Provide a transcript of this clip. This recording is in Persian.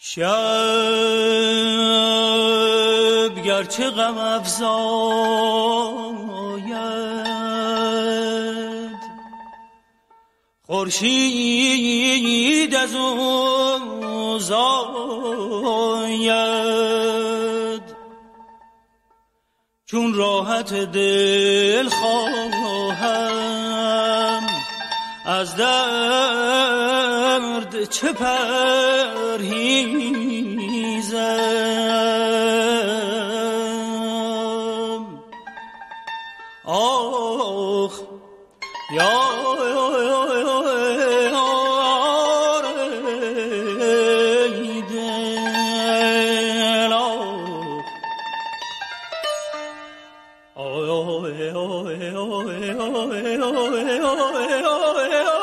شب گرچه غم افزاید. خورشید از او زاید. چون راحت دل خواهم از درد چه پرهیزم آخ یا Oh, oh, oh, oh, oh, oh, oh, oh, oh, oh, oh, oh,